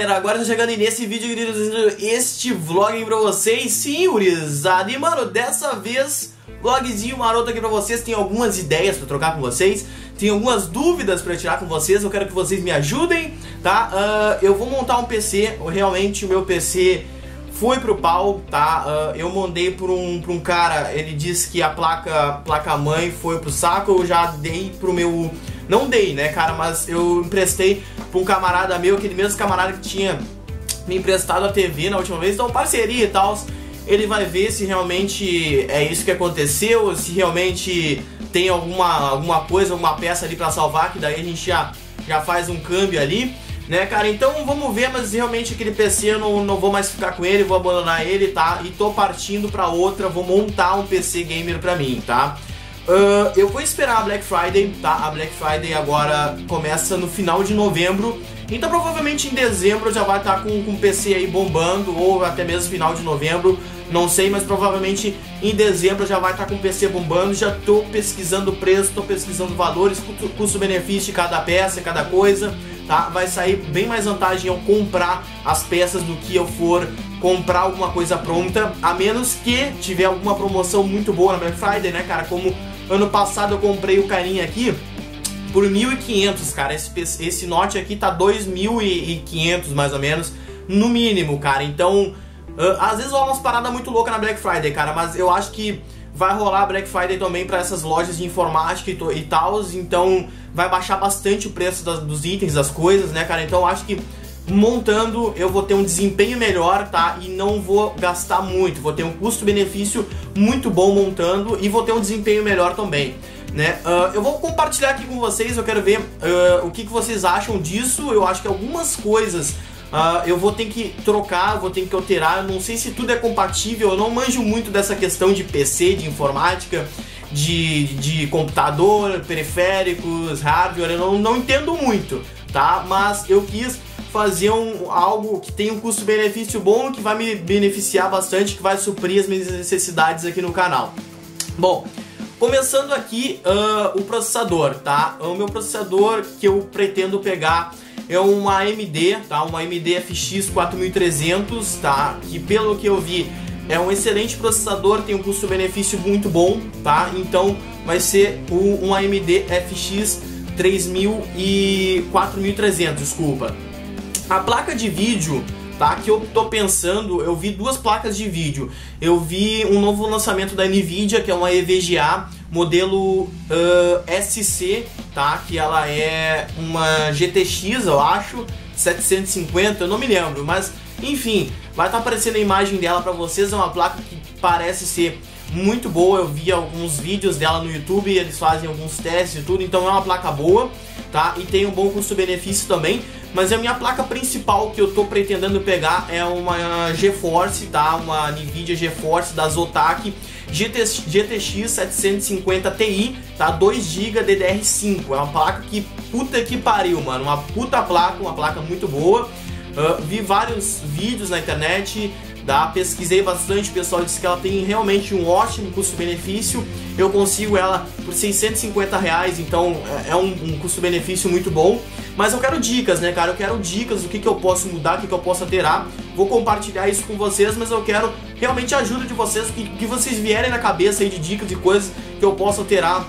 galera, agora tá chegando nesse vídeo, este vlog pra vocês, sim, gurizada, e mano, dessa vez, vlogzinho maroto aqui pra vocês, tem algumas ideias pra trocar com vocês, tem algumas dúvidas pra tirar com vocês, eu quero que vocês me ajudem, tá? Uh, eu vou montar um PC, realmente o meu PC foi pro pau, tá? Uh, eu mandei pra um, pra um cara, ele disse que a placa, placa mãe foi pro saco, eu já dei pro meu não dei, né, cara, mas eu emprestei pra um camarada meu, aquele mesmo camarada que tinha me emprestado a TV na última vez, então parceria e tal. Ele vai ver se realmente é isso que aconteceu, se realmente tem alguma, alguma coisa, alguma peça ali pra salvar, que daí a gente já, já faz um câmbio ali né, cara? Então vamos ver, mas realmente aquele PC eu não, não vou mais ficar com ele, vou abandonar ele, tá? E tô partindo pra outra, vou montar um PC gamer pra mim, tá? Uh, eu vou esperar a Black Friday, tá? A Black Friday agora começa no final de novembro. Então provavelmente em dezembro já vai estar tá com, o PC aí bombando, ou até mesmo final de novembro, não sei, mas provavelmente em dezembro já vai estar tá com o PC bombando. Já tô pesquisando preço, tô pesquisando valores, custo-benefício de cada peça, cada coisa, tá? Vai sair bem mais vantagem eu comprar as peças do que eu for comprar alguma coisa pronta, a menos que tiver alguma promoção muito boa na Black Friday, né, cara? Como Ano passado eu comprei o carinha aqui por 1.500, cara. Esse, esse Note aqui tá 2.500 mais ou menos, no mínimo, cara. Então, uh, às vezes rola umas paradas muito loucas na Black Friday, cara, mas eu acho que vai rolar Black Friday também para essas lojas de informática e, e tal, então vai baixar bastante o preço das, dos itens, das coisas, né, cara? Então acho que montando eu vou ter um desempenho melhor, tá? E não vou gastar muito, vou ter um custo-benefício muito bom montando e vou ter um desempenho melhor também. Né? Uh, eu vou compartilhar aqui com vocês, eu quero ver uh, o que, que vocês acham disso. Eu acho que algumas coisas uh, eu vou ter que trocar, vou ter que alterar. Eu não sei se tudo é compatível, eu não manjo muito dessa questão de PC, de informática, de, de computador, periféricos, hardware, eu não, não entendo muito, tá? Mas eu quis fazer um, algo que tem um custo-benefício bom, que vai me beneficiar bastante, que vai suprir as minhas necessidades aqui no canal. Bom, começando aqui uh, o processador, tá? O meu processador que eu pretendo pegar é uma AMD, tá? Uma AMD FX 4300, tá? Que pelo que eu vi é um excelente processador, tem um custo-benefício muito bom, tá? Então vai ser um AMD FX 3000 e 4300, desculpa. A placa de vídeo, tá? Que eu tô pensando, eu vi duas placas de vídeo. Eu vi um novo lançamento da Nvidia, que é uma EVGA modelo uh, SC, tá? Que ela é uma GTX, eu acho, 750, eu não me lembro, mas enfim, vai estar tá aparecendo a imagem dela para vocês. É uma placa que parece ser muito boa. Eu vi alguns vídeos dela no YouTube, eles fazem alguns testes e tudo, então é uma placa boa, tá? E tem um bom custo-benefício também. Mas a minha placa principal que eu tô pretendendo pegar é uma GeForce, tá? Uma Nvidia GeForce da Zotac GT, GTX 750 Ti, tá? 2 GB DDR5. É uma placa que puta que pariu, mano. Uma puta placa, uma placa muito boa. Uh, vi vários vídeos na internet Tá? Pesquisei bastante, o pessoal disse que ela tem realmente um ótimo custo-benefício. Eu consigo ela por 650 reais, então é, é um, um custo-benefício muito bom. Mas eu quero dicas, né, cara? Eu quero dicas do que, que eu posso mudar, o que, que eu posso alterar. Vou compartilhar isso com vocês, mas eu quero realmente a ajuda de vocês, que, que vocês vierem na cabeça aí de dicas e coisas que eu posso alterar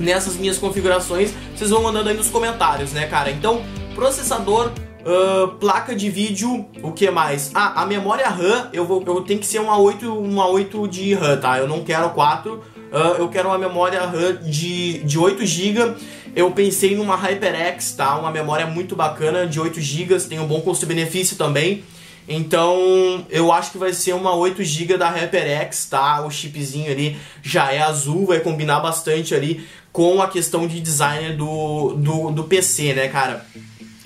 nessas minhas configurações. Vocês vão mandando aí nos comentários, né, cara? Então, processador Uh, placa de vídeo, o que mais? Ah, a memória RAM, eu, vou, eu tenho que ser uma 8, uma 8 de RAM, tá? Eu não quero 4, uh, eu quero uma memória RAM de, de 8 GB. Eu pensei numa HyperX, tá? Uma memória muito bacana de 8 GB, tem um bom custo-benefício também. Então, eu acho que vai ser uma 8 GB da HyperX, tá? O chipzinho ali já é azul, vai combinar bastante ali com a questão de design do, do, do PC, né, cara?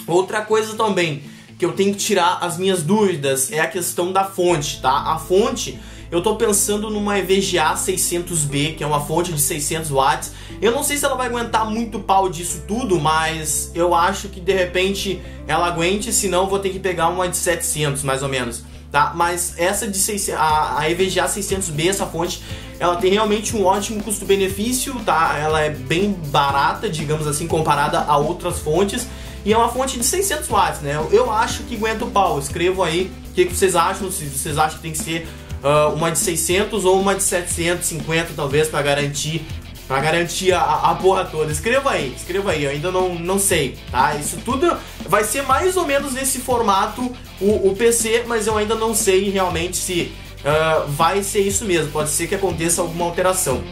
Outra coisa também que eu tenho que tirar as minhas dúvidas é a questão da fonte, tá? A fonte, eu tô pensando numa EVGA 600B, que é uma fonte de 600 watts. Eu não sei se ela vai aguentar muito pau disso tudo, mas eu acho que de repente ela aguente, senão vou ter que pegar uma de 700 mais ou menos. Tá? Mas essa de 600, a, a EVGA 600B, essa fonte, ela tem realmente um ótimo custo-benefício, tá? Ela é bem barata, digamos assim, comparada a outras fontes e é uma fonte de 600 watts, né? Eu acho que aguenta o pau. Escrevam aí o que, que vocês acham, se vocês acham que tem que ser uh, uma de 600 ou uma de 750 talvez para garantir para garantir a, a porra toda. Escreva aí, escreva aí, eu ainda não, não sei, tá? Isso tudo vai ser mais ou menos nesse formato o, o PC, mas eu ainda não sei realmente se uh, vai ser isso mesmo. Pode ser que aconteça alguma alteração.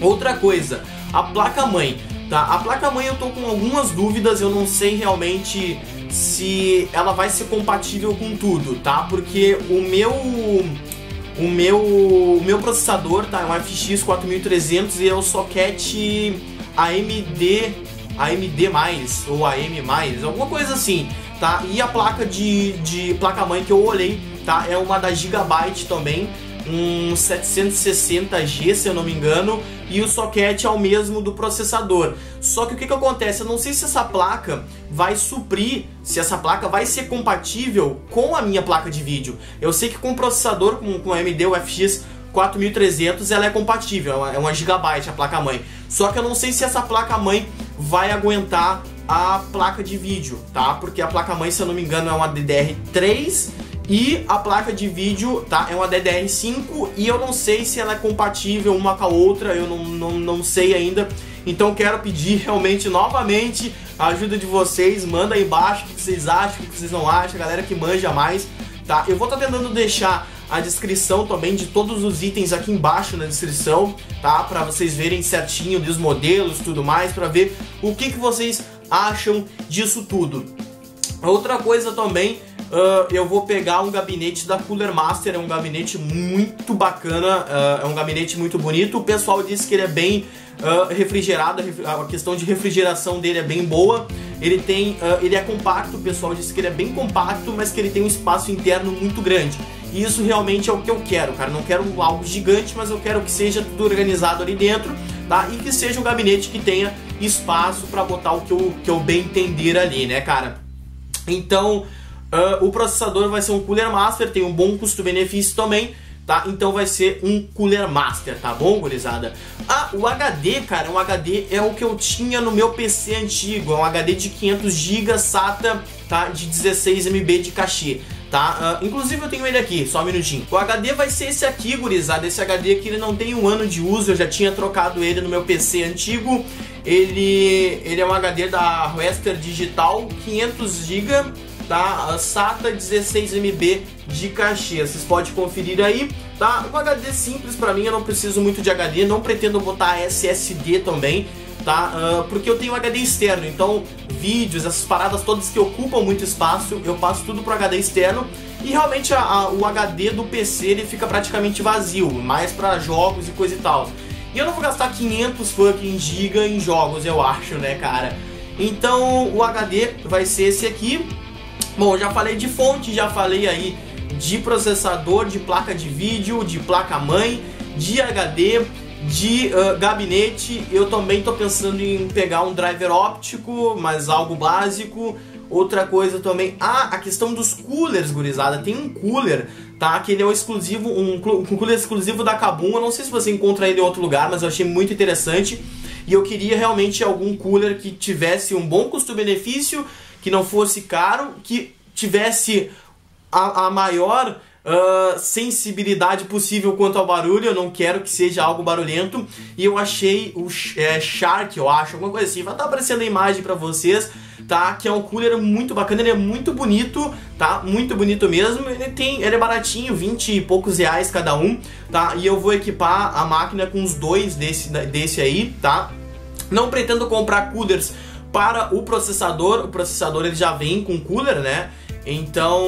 Outra coisa, a placa-mãe. Tá? A placa-mãe eu tô com algumas dúvidas, eu não sei realmente se ela vai ser compatível com tudo, tá? Porque o meu o meu o meu processador tá é um FX 4300 e é o socket AMD AMD+, ou AM+, alguma coisa assim, tá? E a placa de, de placa-mãe que eu olhei, tá? É uma da Gigabyte também, um 760G, se eu não me engano, e o socket é o mesmo do processador. Só que o que, que acontece? Eu não sei se essa placa vai suprir, se essa placa vai ser compatível com a minha placa de vídeo. Eu sei que com o processador, com, com AMD UFX 4300, ela é compatível, é uma gigabyte a placa-mãe. Só que eu não sei se essa placa-mãe vai aguentar a placa de vídeo, tá? Porque a placa-mãe, se eu não me engano, é uma DDR3 e a placa de vídeo, tá? É uma DDR5 e eu não sei se ela é compatível uma com a outra, eu não, não, não sei ainda. Então quero pedir realmente novamente a ajuda de vocês. Manda aí embaixo o que vocês acham, o que vocês não acham, a galera que manja mais, tá? Eu vou estar tá tentando deixar a descrição também de todos os itens aqui embaixo na descrição, tá? Para vocês verem certinho dos modelos, tudo mais, para ver o que, que vocês acham disso tudo. Outra coisa também Uh, eu vou pegar um gabinete da Cooler Master, é um gabinete muito bacana, uh, é um gabinete muito bonito. O pessoal disse que ele é bem uh, refrigerado, a questão de refrigeração dele é bem boa. Ele tem, ele é compacto, o pessoal disse que ele é bem compacto, mas que ele tem um espaço interno muito grande. E isso realmente é o que eu quero, cara. Não quero algo gigante, mas eu quero que seja tudo organizado ali dentro, tá? E que seja um gabinete que tenha espaço para botar o que eu, que eu bem entender ali, né, cara? Então, Uh, o processador vai ser um Cooler Master, tem um bom custo-benefício também, tá? Então vai ser um Cooler Master, tá bom, gurizada? Ah, o HD, cara, um HD é o que eu tinha no meu PC antigo, é um HD de 500 GB SATA, tá? De 16 MB de cachê. Tá? Uh, inclusive eu tenho ele aqui, só um minutinho. O HD vai ser esse aqui, gurizada. Esse HD aqui ele não tem um ano de uso, eu já tinha trocado ele no meu PC antigo. Ele, ele é um HD da Western Digital, 500 GB tá? SATA 16MB de cachê, vocês podem conferir aí, tá? Um HD simples para mim, eu não preciso muito de HD, não pretendo botar SSD também, tá? Uh, porque eu tenho HD externo, então vídeos, essas paradas todas que ocupam muito espaço, eu passo tudo pro HD externo e realmente a, a, o HD do PC ele fica praticamente vazio, mais para jogos e coisa e tal. E eu não vou gastar 500 fucking giga em jogos, eu acho, né, cara? Então o HD vai ser esse aqui, Bom, já falei de fonte, já falei aí de processador, de placa de vídeo, de placa-mãe, de HD, de uh, gabinete. Eu também estou pensando em pegar um driver óptico, mas algo básico. Outra coisa também, ah, a questão dos coolers, gurizada. Tem um cooler, tá? Que ele é um exclusivo, um, um cooler exclusivo da Kabum. Eu não sei se você encontra ele em outro lugar, mas eu achei muito interessante. E eu queria realmente algum cooler que tivesse um bom custo-benefício, que não fosse caro, que tivesse a, a maior uh, sensibilidade possível quanto ao barulho. Eu não quero que seja algo barulhento. E eu achei o é, Shark, eu acho, alguma coisa assim. Vai estar aparecendo a imagem para vocês, tá? Que é um cooler muito bacana, ele é muito bonito, tá? Muito bonito mesmo. Ele tem, ele é baratinho, 20 e poucos reais cada um, tá? E eu vou equipar a máquina com os dois desse, desse aí, tá? Não pretendo comprar coolers para o processador, o processador ele já vem com cooler, né? Então,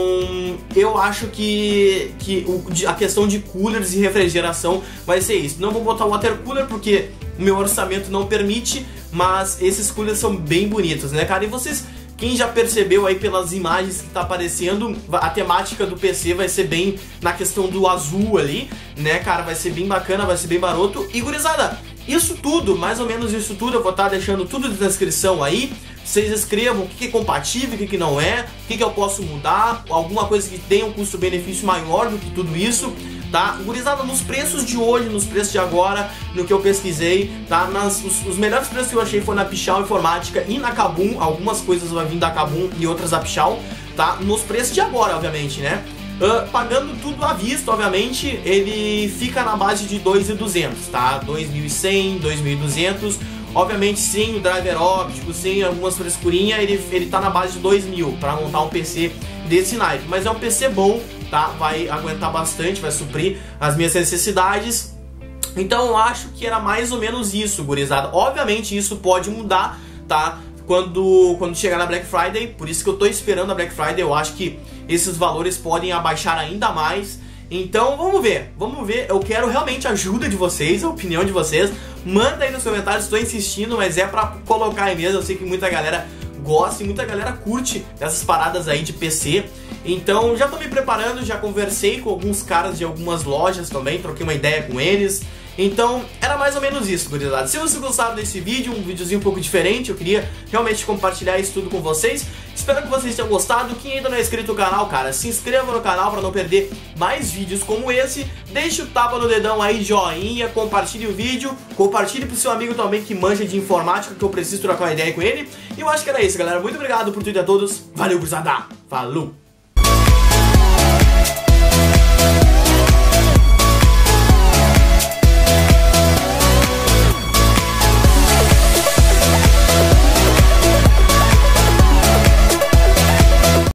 eu acho que, que o, a questão de coolers e refrigeração vai ser isso. Não vou botar water cooler porque o meu orçamento não permite, mas esses coolers são bem bonitos, né, cara? E vocês, quem já percebeu aí pelas imagens que tá aparecendo, a temática do PC vai ser bem na questão do azul ali, né, cara? Vai ser bem bacana, vai ser bem baroto. E gurizada, isso tudo, mais ou menos isso tudo, eu vou estar tá deixando tudo na descrição aí. Vocês escrevam o que é compatível, o que não é, o que eu posso mudar, alguma coisa que tenha um custo-benefício maior do que tudo isso, tá? Gurizada, nos preços de hoje, nos preços de agora, no que eu pesquisei, tá? Nas, os, os melhores preços que eu achei foi na Pichal Informática e na Kabum, algumas coisas vão vir da Kabum e outras da Pichal, tá? Nos preços de agora, obviamente, né? Uh, pagando tudo à vista, obviamente, ele fica na base de 2.200, tá? 2.100, 2.200. Obviamente, sem o driver óptico, sem algumas frescurinhas, ele, ele tá na base de 2.000 para montar um PC desse naipe. Mas é um PC bom, tá? Vai aguentar bastante, vai suprir as minhas necessidades. Então eu acho que era mais ou menos isso, gurizada. Obviamente isso pode mudar, tá? Quando, quando chegar na Black Friday, por isso que eu tô esperando a Black Friday, eu acho que esses valores podem abaixar ainda mais. Então vamos ver, vamos ver. Eu quero realmente a ajuda de vocês, a opinião de vocês. Manda aí nos comentários, estou insistindo, mas é para colocar aí mesmo. Eu sei que muita galera gosta e muita galera curte dessas paradas aí de PC. Então já tô me preparando, já conversei com alguns caras de algumas lojas também, troquei uma ideia com eles. Então, era mais ou menos isso, gurizada. Se vocês gostaram desse vídeo, um videozinho um pouco diferente, eu queria realmente compartilhar isso tudo com vocês. Espero que vocês tenham gostado. Quem ainda não é inscrito no canal, cara, se inscreva no canal para não perder mais vídeos como esse. Deixe o tapa no dedão aí, joinha, compartilhe o vídeo, compartilhe pro seu amigo também que manja de informática, que eu preciso trocar uma ideia com ele. E eu acho que era isso, galera. Muito obrigado por tudo a todos. Valeu, gurizada. Falou!